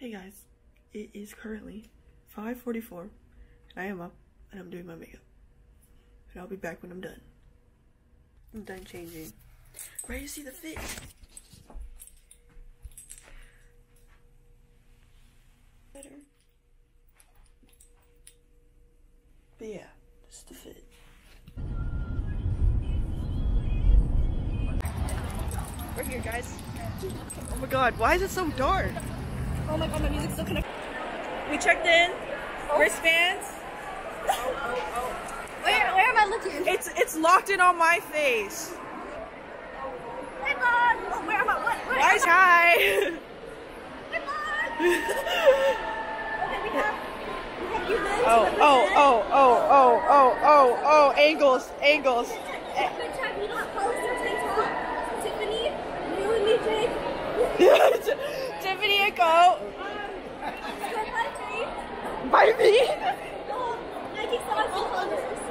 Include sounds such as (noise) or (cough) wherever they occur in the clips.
Hey guys, it is currently 5.44 and I am up and I'm doing my makeup. And I'll be back when I'm done. I'm done changing. Ready to see the fit? Better. But yeah, this is the fit. We're here guys. Oh my god, why is it so dark? Oh my god, my music's still connected. We checked in. Oh. Wristbands. Oh, oh, where, where am I looking? It's it's locked in on my face. Hey, Mom! Oh, where am I? What? Where Why am hi? Okay, we have, we have humans. Oh oh oh oh oh oh oh oh angles angles. Good you know what? Tiffany, you and me, Jake. (laughs) Tiffany go. By me. Oh, Nike socks and Converse.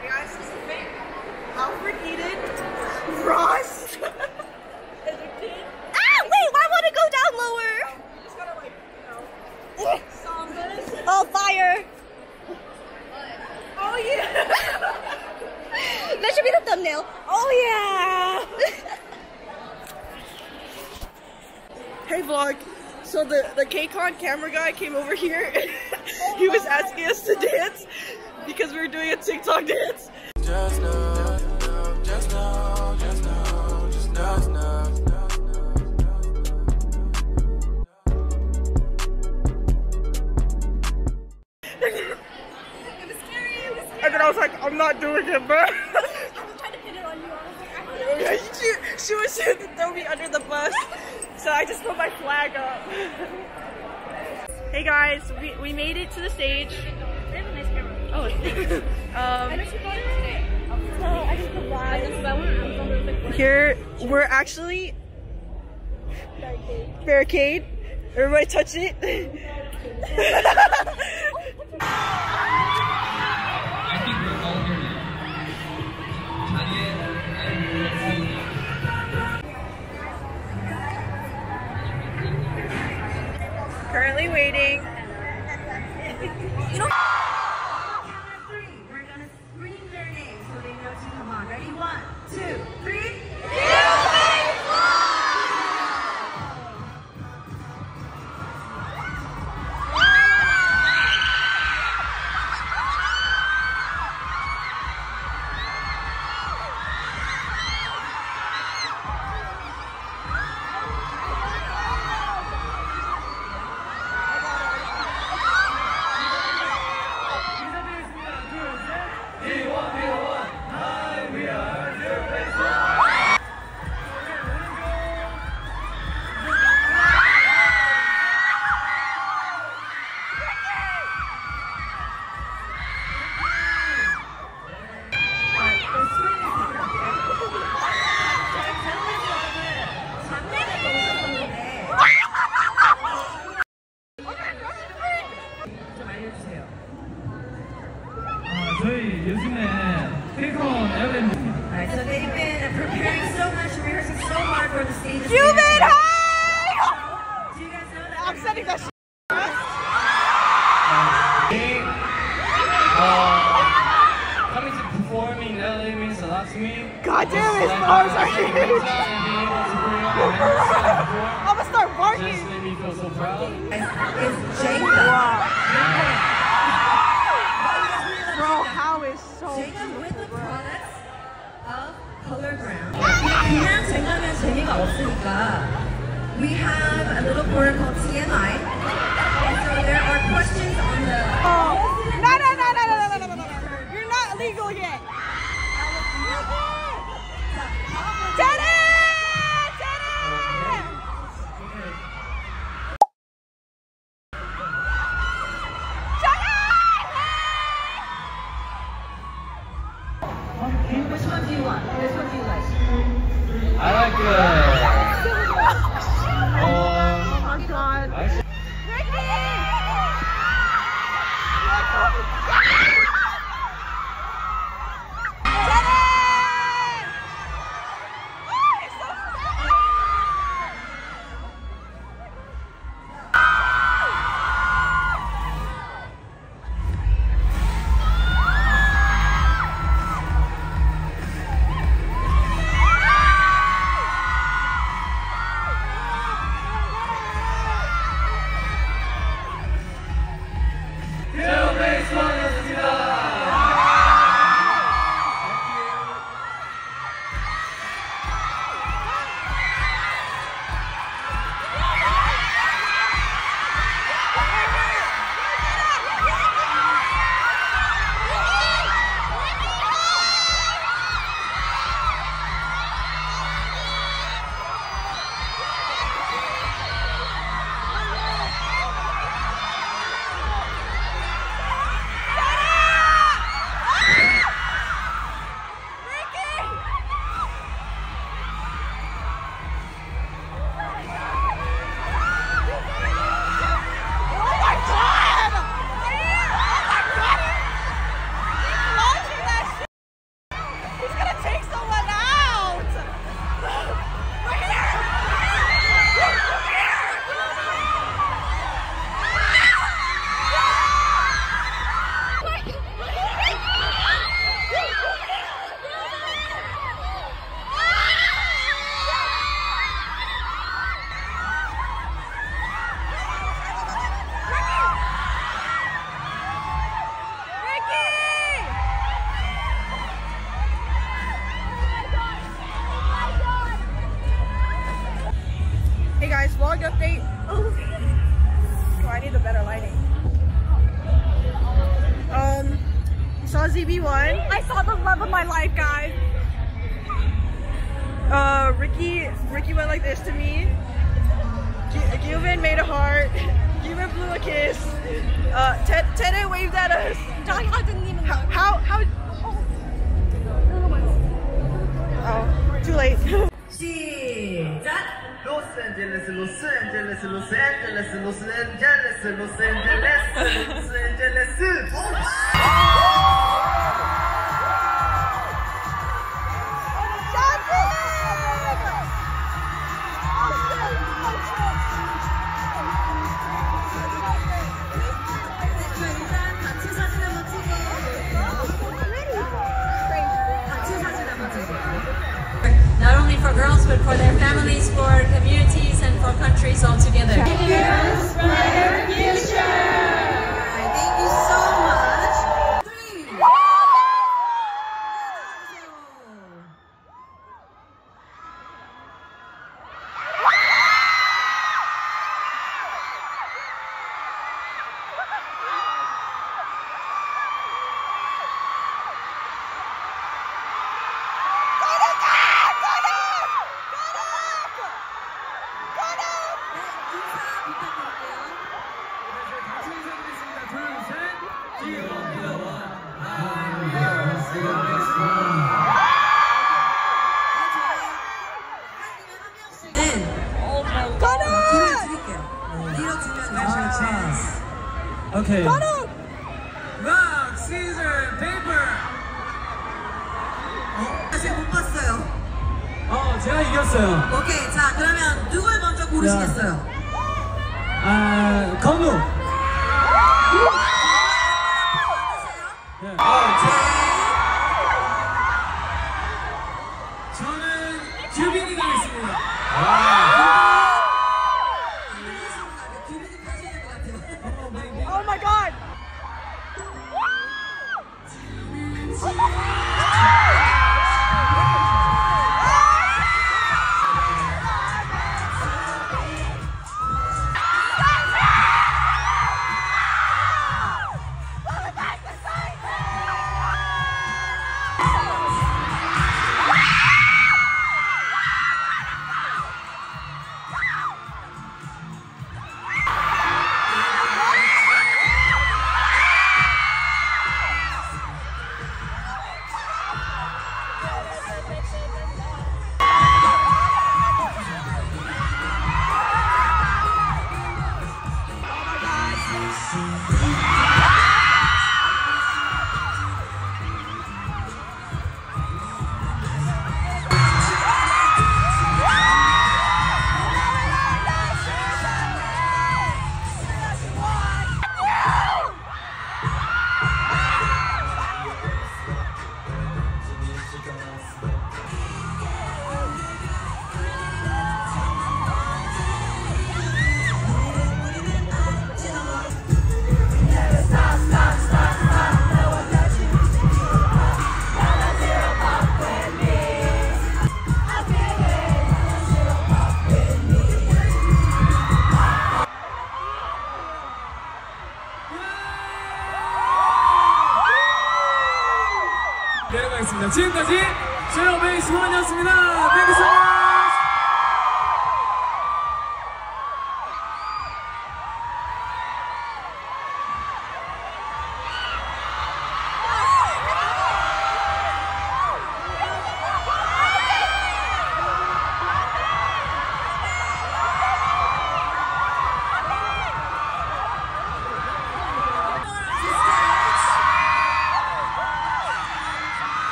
Hey guys, this is fake. Alfred Eden. Ross. As a kid, Ah, wait, why would it go down lower? just gotta like, you know, (laughs) sambas. Oh, fire. Oh yeah. (laughs) That should be the thumbnail. Oh, yeah. Hey vlog. So the the KCON camera guy came over here. (laughs) he was asking us to dance because we were doing a TikTok dance. Just know, just know, just know, just know, know. it was scary. It was scary. And then I was like, I'm not doing it, bro. I was trying to pin it on you. I was like, I don't know. she, she was trying to throw me under the bus, so I just put my flag up. hey guys, we, we made it to the stage. They have a nice camera. Oh. (laughs) I Um, know she got it today. So I just put I just that one. I'm going to look here we're actually barricade. Everybody touch it. (laughs) (laughs) Currently waiting. me feel so proud. Is Jacob. Bro, how is so Jacob with the products of Color Ground. 그냥 쟁하면 재미가 없으니까 we have a little board called TMI. And so there are questions on the Oh. No, no, no, no, no, no, no, no, no, no. You're not legal yet.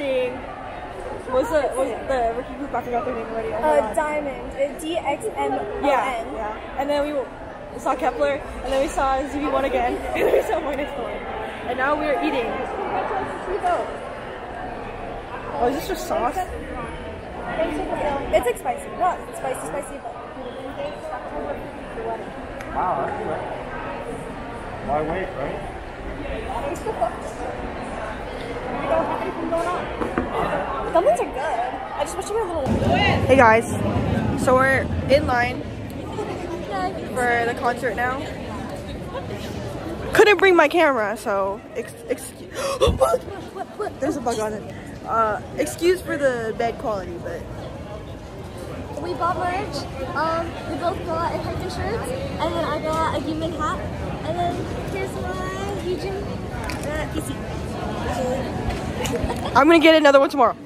watching. in line for the concert now. Couldn't bring my camera, so ex excuse. (gasps) There's a bug on it. Uh, excuse for the bad quality, but we bought merch. Um, we both bought a hiking shirt, and then I got a human hat, and then here's my Yujin uh, PC. I'm gonna get another one tomorrow.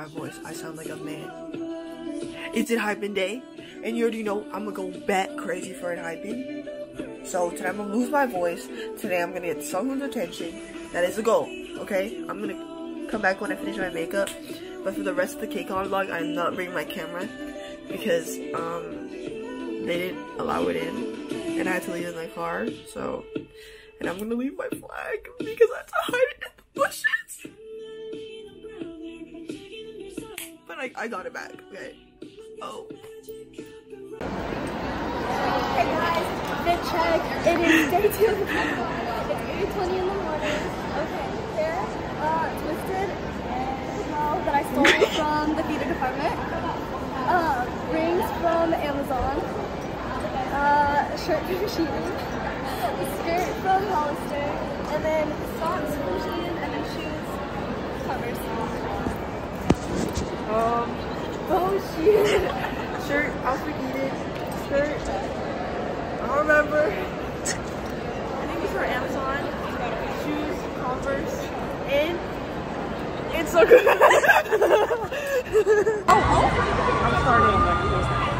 My voice. I sound like a man. It's Enhypen Day, and you already know I'm gonna go bat crazy for Enhypen. So today I'm gonna lose my voice. Today I'm gonna get someone's attention. That is the goal, okay? I'm gonna come back when I finish my makeup. But for the rest of the KCON vlog, I'm not bringing my camera because um they didn't allow it in, and I had to leave it in my car. So, and I'm gonna leave my flag because I have to hide it in the bushes. I, I got it back. Okay. Oh. Hey guys, fit check. It is day two. It's 8.20 in the morning. Okay, uh, twisted and towel that I stole from the theater department. Uh, rings from Amazon. Uh, shirt from Shein. skirt from Hollister. And then socks from Shein. And then shoes. Converse. Um. Oh shit. Shirt. Outfit needed. Shirt. I don't remember. I think it's for Amazon. Shoes. Converse. And. It's so good. (laughs) oh, oh. I'm starting.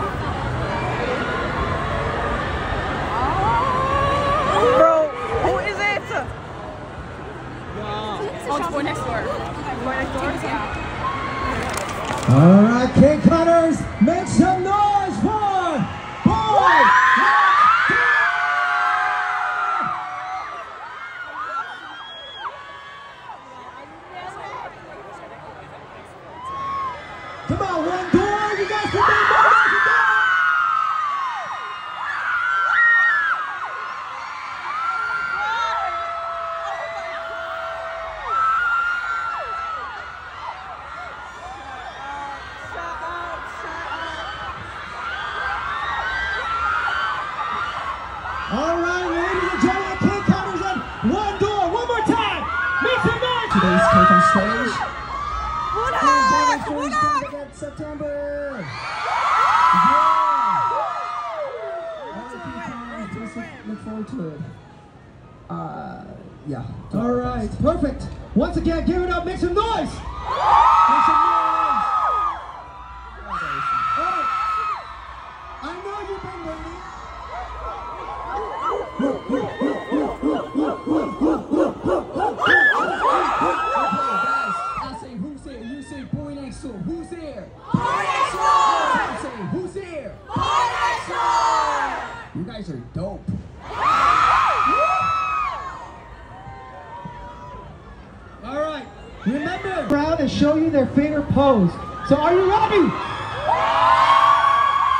Favorite pose. So are you ready?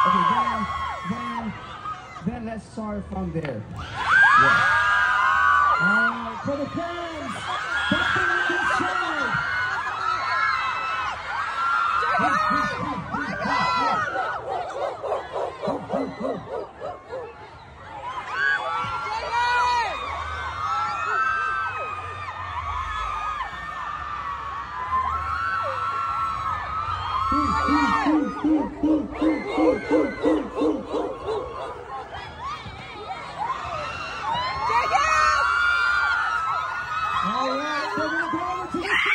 Okay, then, then, then let's start from there. Yeah. All right, for the fans, that's the on this side. All right, we're gonna go over to the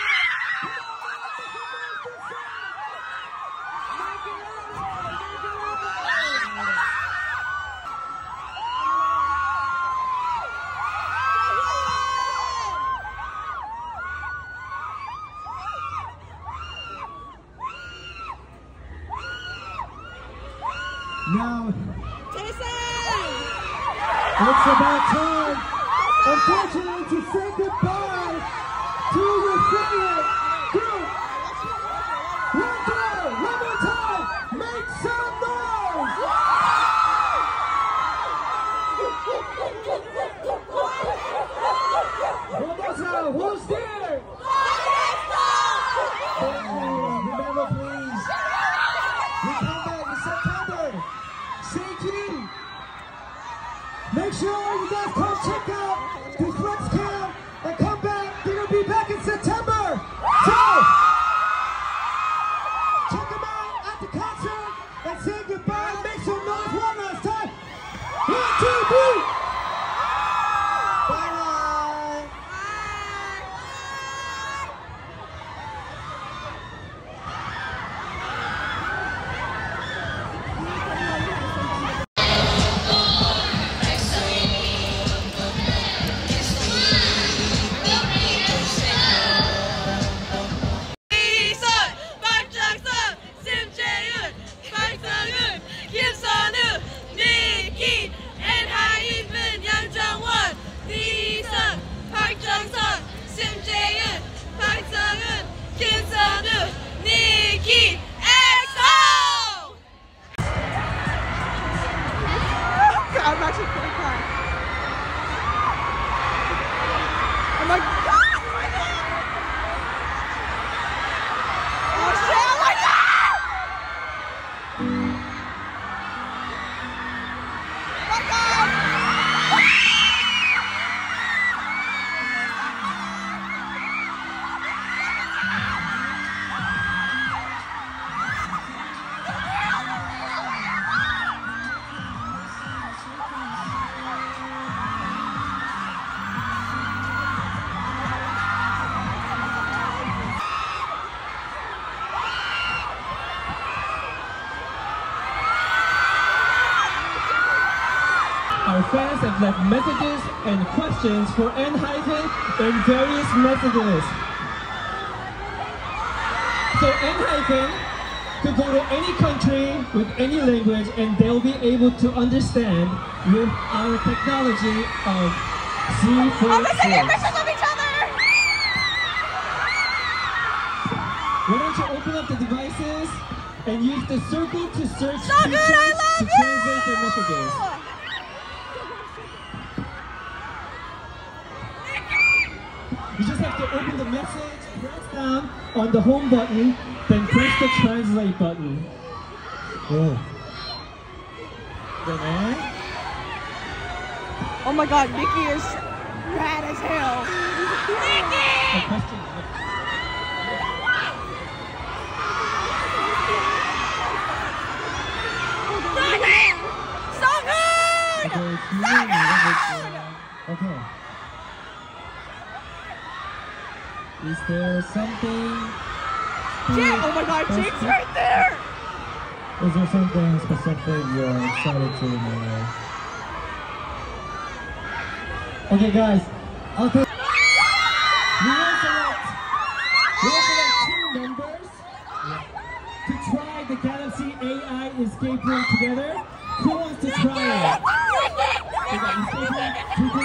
Now, and questions for Enhypen in various messages. So Enhypen could go to any country with any language and they'll be able to understand with our technology of C4 of each other! Why don't you open up the devices and use the circle to search So good, features I love to you! translate their messages. press down on the home button, then press the translate button. Oh. Oh my god, Ni-ki is rad as hell. Ni-ki! Okay. Is there something? Jake! Oh my god, Jake's right there! Is there something specific you're excited to know? Okay, guys. I'll take. We will select. We will select two members to try the Galaxy AI escape room together. Who wants to try it? Got escape room two people.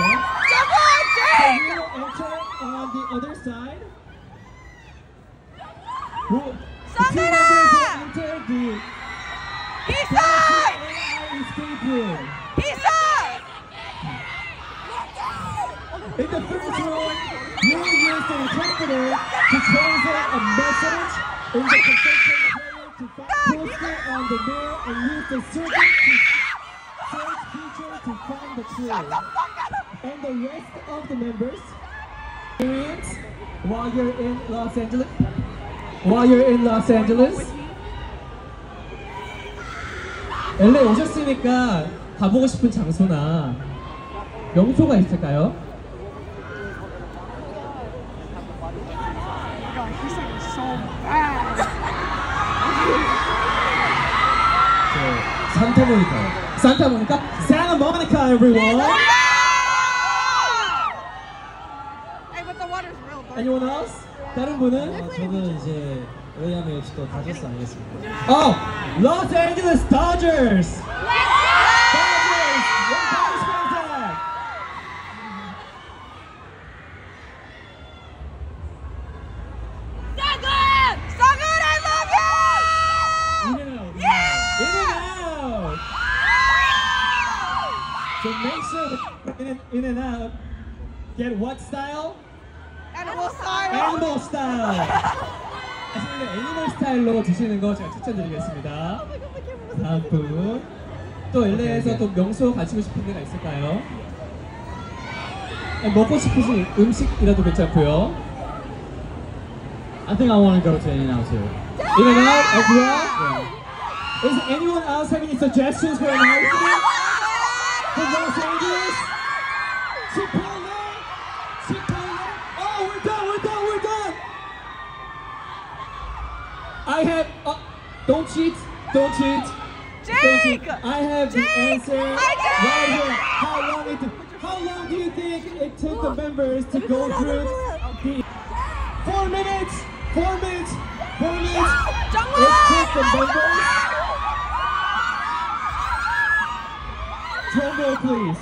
Right? Come on, So Jake! we will enter on the other side. Who, the two will enter the out! AI escape room. Peace out! In the first room, you will use the interpreter to translate a message in the concentrate player to find poster on the mirror and use the circle to search feature to find the truth. And the rest of the members experience while you're in Los Angeles. While you're in Los Angeles. LA 오셨으니까 가보고 싶은 장소나 명소가 있을까요? 산타모니카. 산타모니카? 산타모니카, everyone. 아니오나스? 다른 분은? 어, 저는 이제 왜냐면 역시 또 다저스 아니겠습니까? 어! 로스앤젤레스 다저스! 스타일? Animal style! 애니멀 스타일. 하시면 애니멀 스타일로 드시는 거 제가 추천드리겠습니다. 다음 분. 또 LA에서 또 명소 가시고 싶은 데가 있을까요? 먹고 싶으신 음식이라도 괜찮고요. I think I want to go to In-N-Out too. In and out as well. Is anyone else have any suggestions for an outfit for Los Angeles? I have. Uh, don't cheat. Don't cheat. Don't cheat. I have the answer right here. How long it? How long do you think it took the members to go through the four minutes? Four minutes. Four minutes. It took the members. Drum roll, please.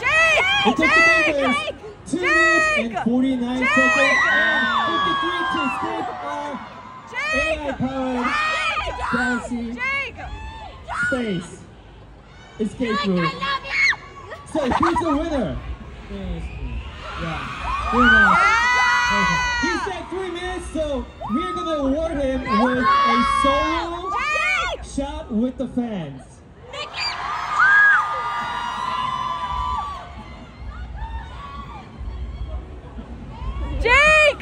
Jake! It took the Jake! members Jake! Two minutes and 49 Jake! seconds and 53 to escape our AI-powered Galaxy space escape room. So who's the winner? Yeah. Winner. He said three minutes, so we're gonna award him with a solo Jake! shot with the fans. Jake!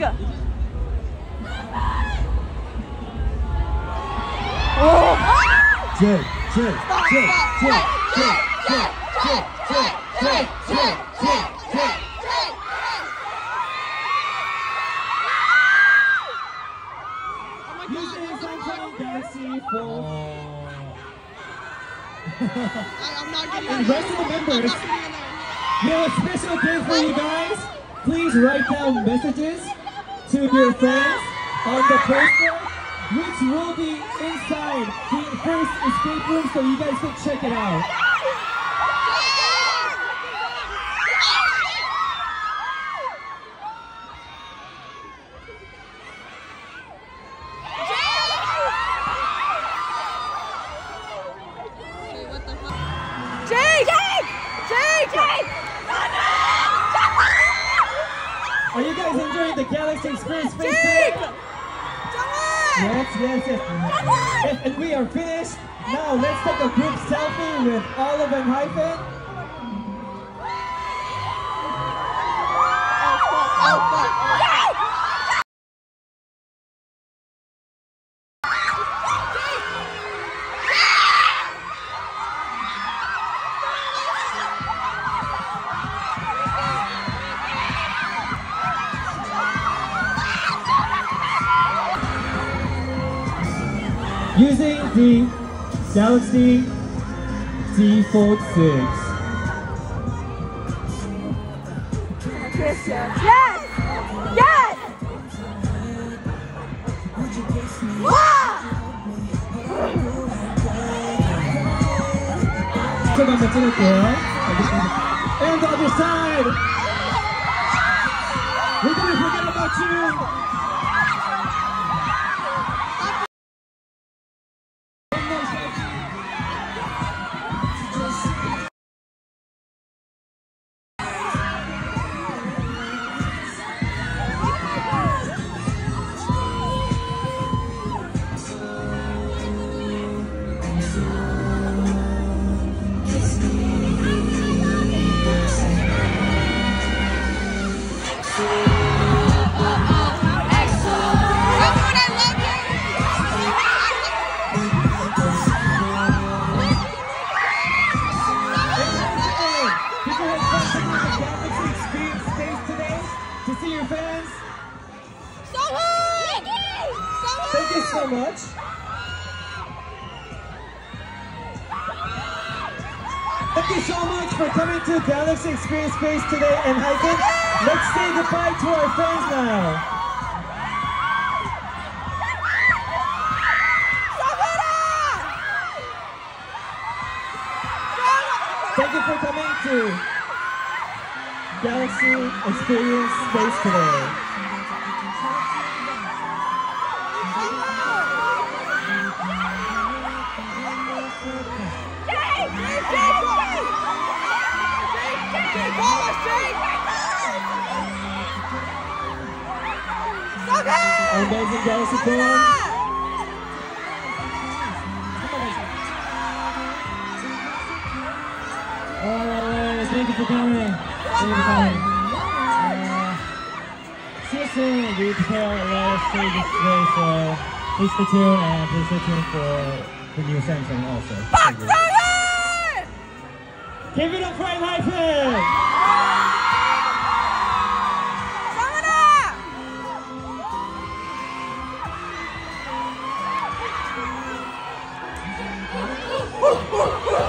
Jake, Jake, Jake, Jake, Jake, Jake, Jake, Jake, Jake, Jake, Jake, Jake. You say something, Galaxy for I'm not getting And the rest of the members, we have a special gift for you guys. Please write down messages to your friends on the poster, which will be inside the first escape room so you guys can check it out. Space today and hiking. Let's say goodbye to our fans now. Thank you for coming to Galaxy Experience Space today. Fans. Alright, thank you for coming. Thank you for coming. Uh, see you soon. We prepare a lot of stages today, so please stay tuned and please stay tuned for the new Samsung also. Thank. Give it up for Enhypen! Oh, oh, oh.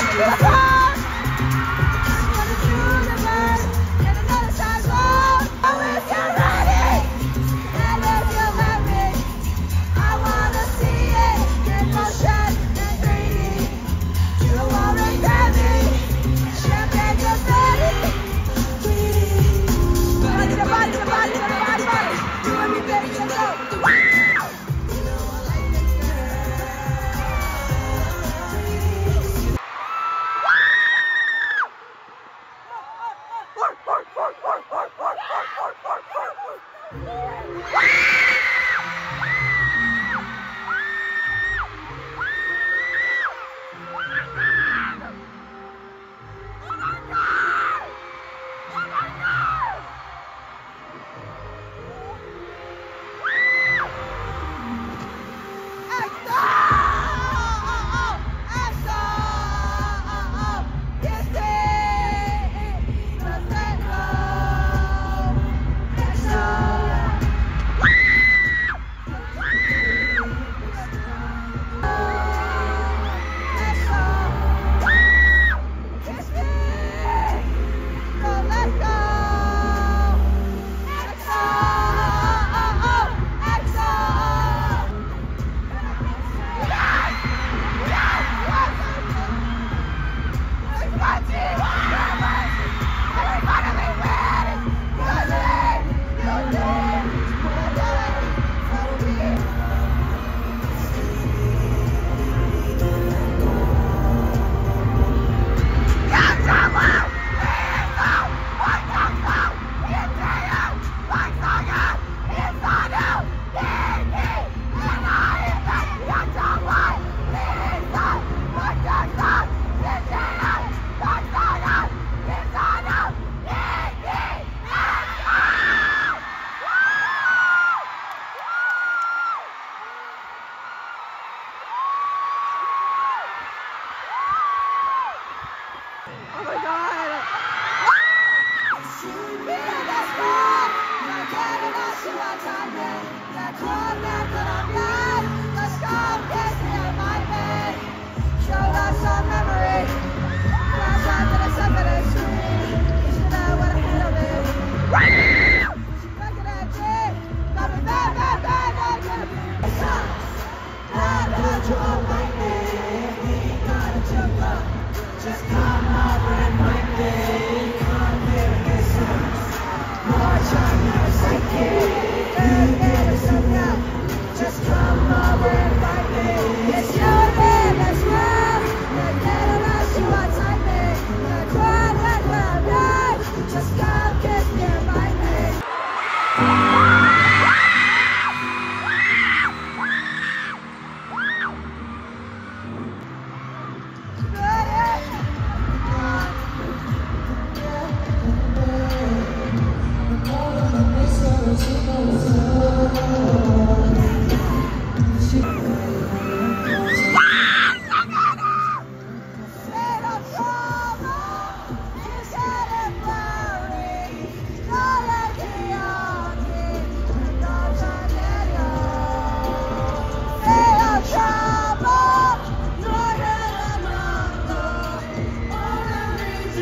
Yeah.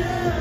Yeah.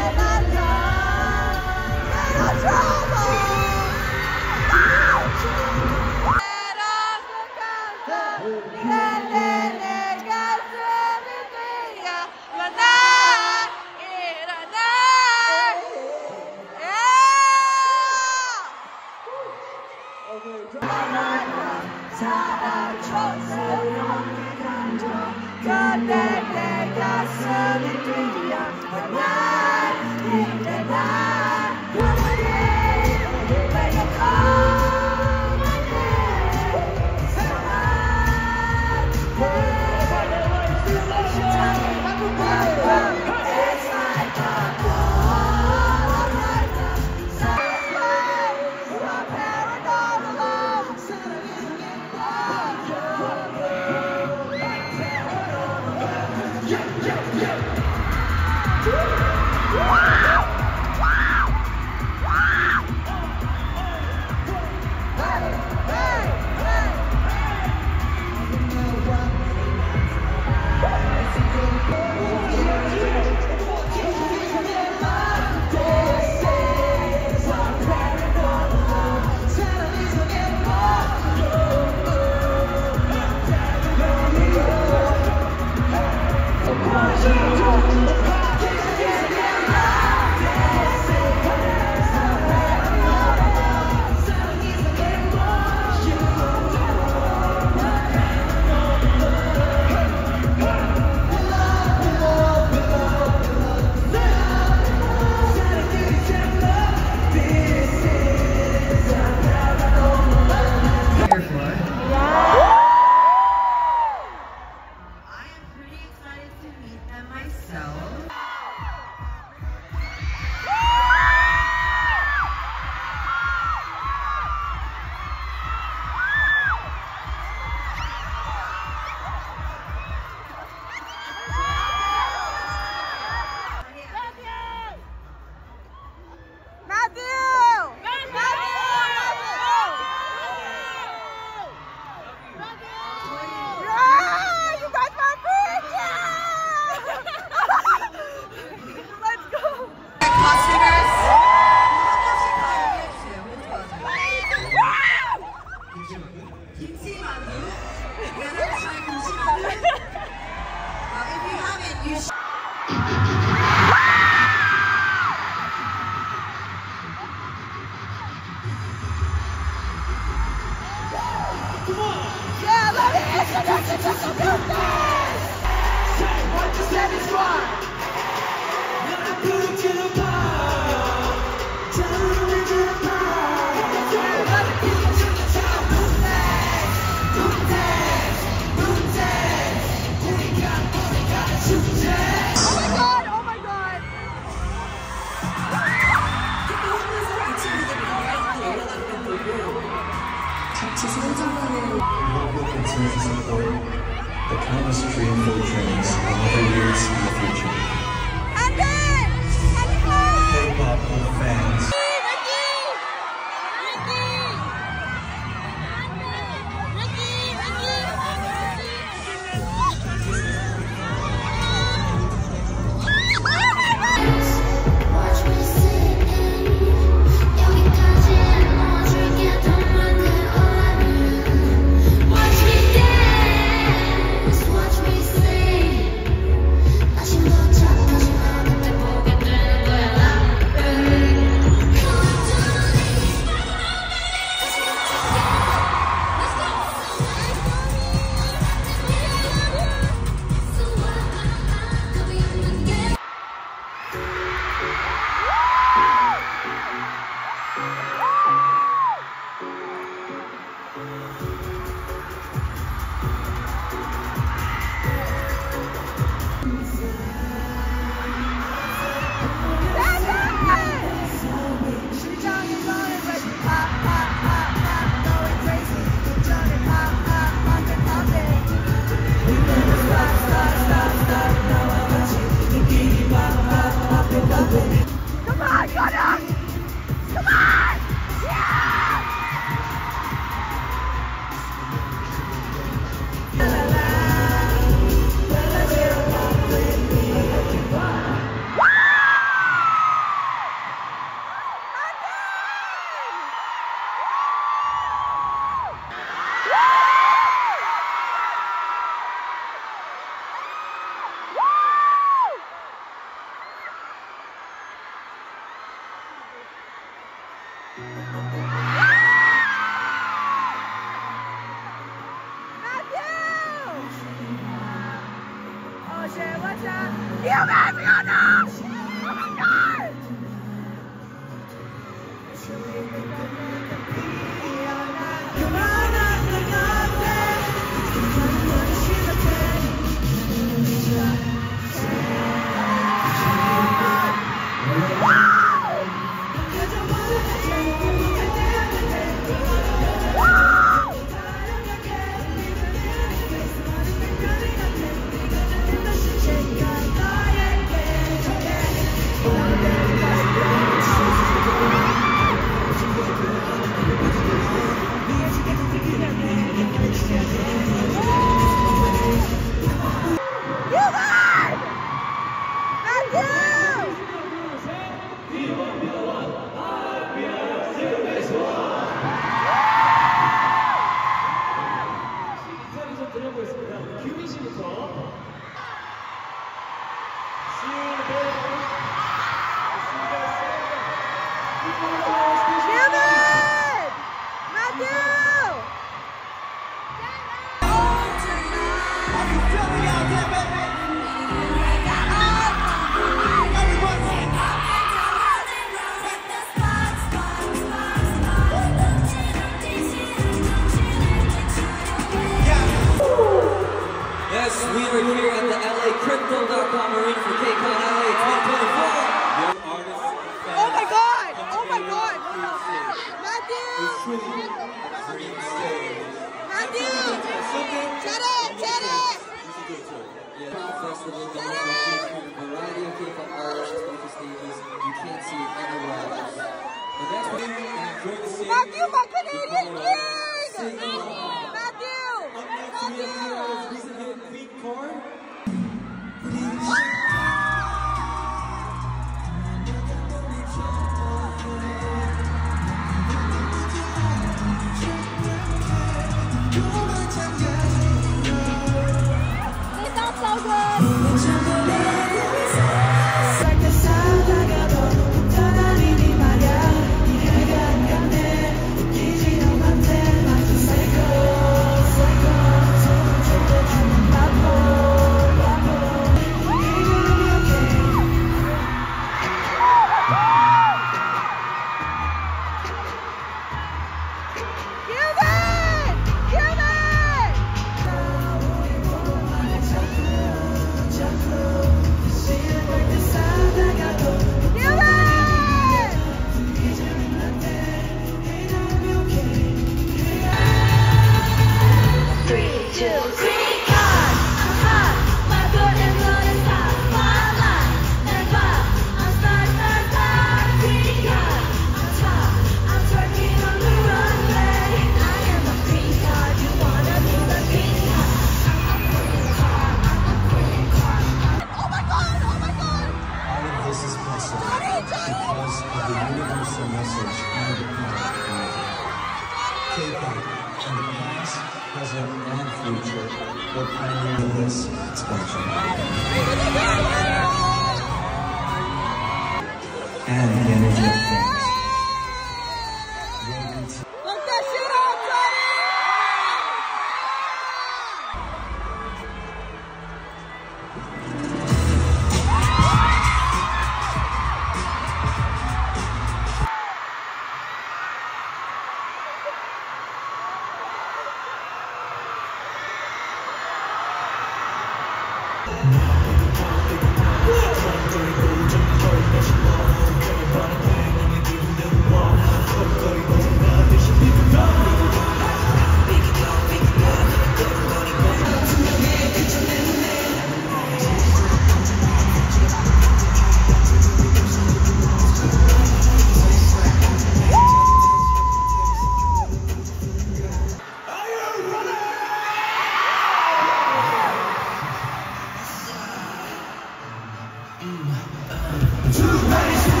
Too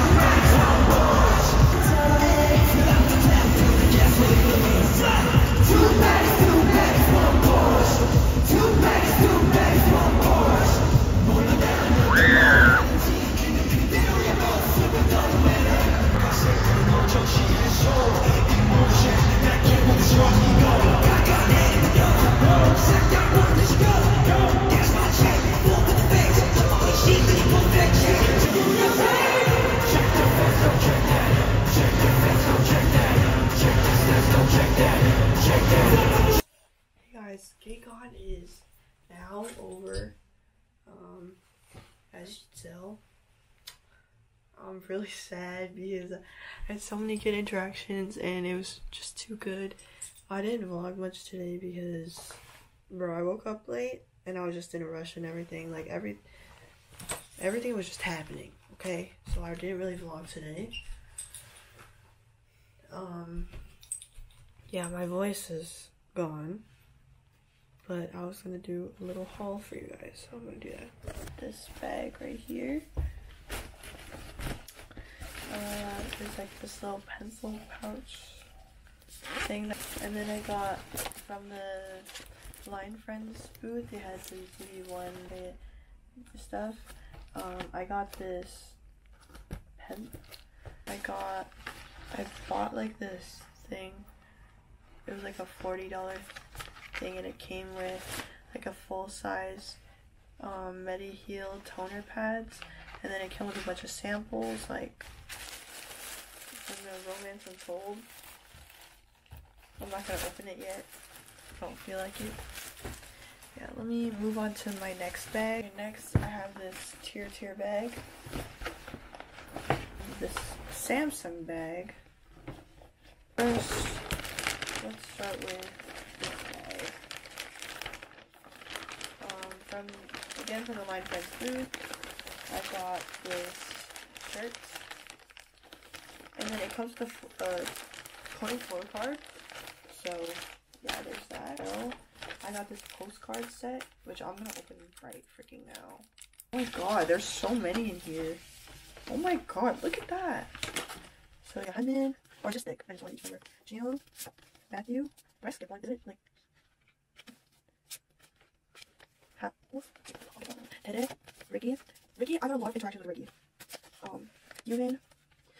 guys, KCON is now over. Um, as you can tell, I'm really (laughs) sad because I had so many good interactions and it was just too good. I didn't vlog much today because, bro, I woke up late and I was just in a rush and everything. Like every, everything was just happening. Okay, so I didn't really vlog today. Um, yeah, my voice is gone. But I was gonna do a little haul for you guys, so I'm gonna do that. This bag right here. Uh, there's like this little pencil pouch thing, that, and then I got from the Line Friends booth. They had some ZB1 stuff. Um, I got this pen. I got. I bought like this thing. It was like a forty dollar thing, and it came with like a full size um, Mediheal toner pads, and then it came with a bunch of samples like from the Romance Untold. I'm not gonna open it yet. Don't feel like it. Yeah, let me move on to my next bag. Okay, Next, I have this TIRTIR bag. This Samsung bag. First, let's start with this bag. Um, from again from the Line Friends booth, I got this shirt, and then it comes with a uh, Cody floor card. So yeah, there's that. So I got this postcard set, which I'm gonna open right freaking now. Oh my god, there's so many in here. Oh my god, look at that. So yeah, I'm in. or just Nick, I just want each number. Gio, Matthew, skip one? Is it like Ha- Taerae, Ricky, Ricky, I got a lot of interactions with Ricky. Um, Gyuvin,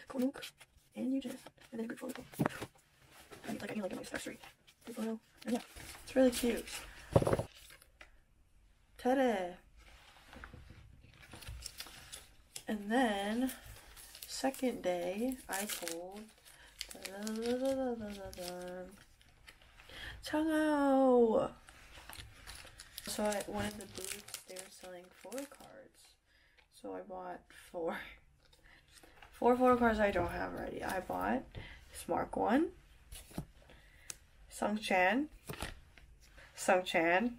Gunwook, and Yujin, and then a group photo. I need like I need like a nice accessory. Group photo. And yeah, it's really cute. Taerae. And then second day I pulled (laughs) Zhang Hao. So at one of the booths they were selling photo cards. So I bought four (laughs) four photo cards I don't have already. I bought this Mark one, Sung Chan, Sung Chan,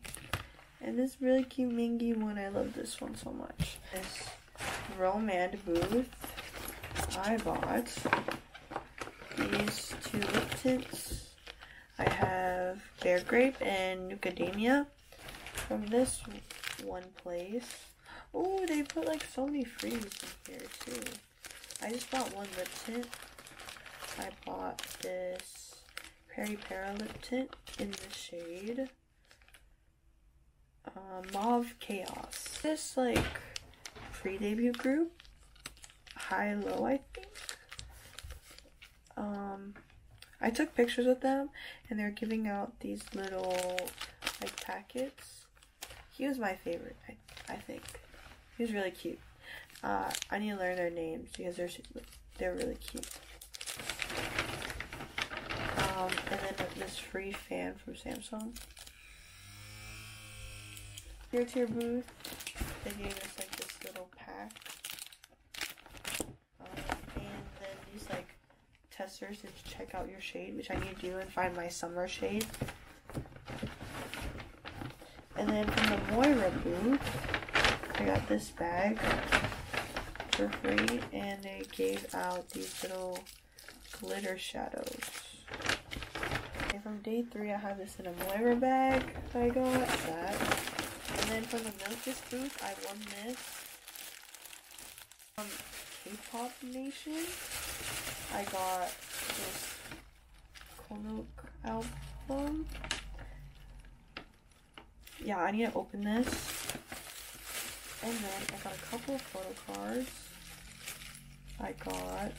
and this really cute Mingy one. I love this one so much. This Romand booth. I bought these two lip tints. I have Bear Grape and Nucadamia from this one place. Oh, they put like so many freebies in here too. I just bought one lip tint. I bought this Peri Para lip tint in the shade uh, Mauve Chaos. This like pre-debut group, High Low, I think. Um, I took pictures with them, and they're giving out these little like packets. He was my favorite, I I think. He was really cute. Uh, I need to learn their names because they're they're really cute. Um, and then this free fan from Samsung. Here to your booth, they gave us like this little pack. Um, and then these like testers to check out your shade, which I need to do and find my summer shade. And then from the Moira booth, I got this bag for free, and they gave out these little glitter shadows. And from day three, I have this in a Moira bag I got. That. And then from the Milkus booth, I won this from K-Pop Nation. I got this Gunwook album. Yeah, I need to open this. And then I got a couple of photo cards. I got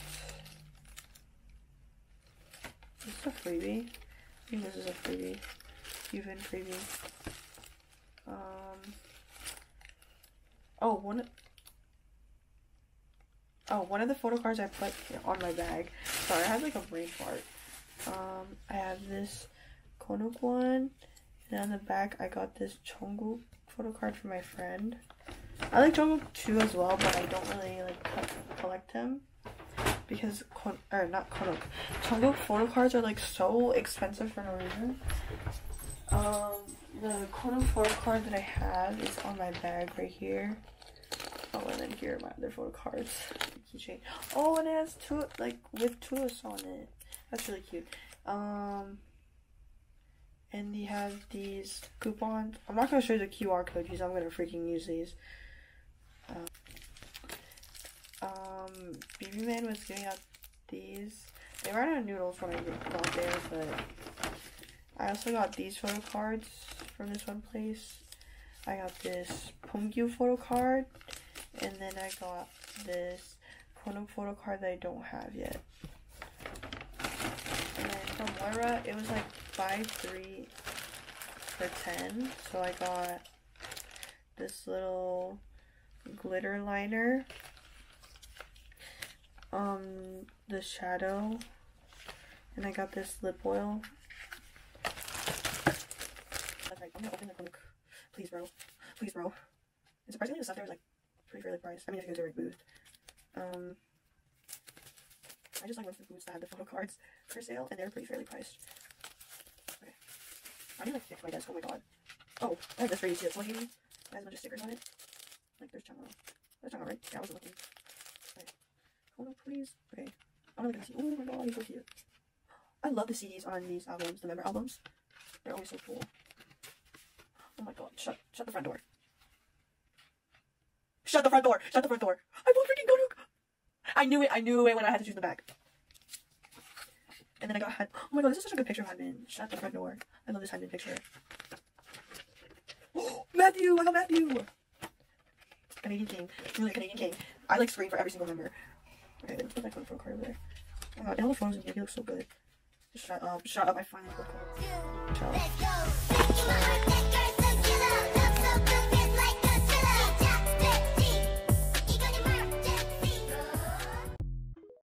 this is a freebie. I think this is a freebie. Even freebie. Um. Oh, one. Oh, one of the photo cards I put on my bag. Sorry, I have like a brain fart. Um, I have this Gunwook one, And on the back, I got this Jungkook photo card for my friend. I like Jungkook too as well, but I don't really like collect him because Kon- or not Gunwook. Jungkook photo cards are like so expensive for no reason. Um, the Gunwook photo card that I have is on my bag right here. Oh, and then here are my other photo cards. Keychain. Oh, and it has two like with Tulis on it. That's really cute. Um, and they have these coupons. I'm not gonna show you the QR code because I'm gonna freaking use these. Um, um, BB Man was giving out these. They ran out of noodles when I got there, but I also got these photo cards from this one place. I got this Beomgyu photo card, and then I got this Gunwook photo card that I don't have yet. And then from Moira, it was like buy three for 10. So I got this little glitter liner. Um, the shadow. And I got this lip oil. That's right, I'm gonna open the Gunwook. Please, bro. Please, bro. And surprisingly, the stuff there was like pretty fairly priced. I mean, if you guys are right booth. Um, I just like went to the booths that had the photo cards for sale, and they were pretty fairly priced. Okay. I need like fix my desk. Oh my god. Oh, I have this for you too. It's looking. It has a bunch of stickers on it. Like there's Zhang Hao. There's Zhang Hao, right? Yeah, I wasn't looking. Okay. Hold on, please. Okay. I'm gonna see. Oh my god, he's so cute. I love the CDs on these albums, the member albums. They're always so cool. Oh my god, shut shut the front door. Shut the front door! Shut the front door! I won't freaking go to I knew it, I knew it when I had to choose the back. And then I got had oh my god, this is such a good picture of Hanbin. Shut the front door. I love this Hanbin picture. (gasps) Matthew! I got Matthew! Canadian King. Really a Canadian King. I like scream for every single member. Okay, let's put my photo card over there. Oh my god, all the photos in here, he looks so good. Shut up, shut up, I finally got.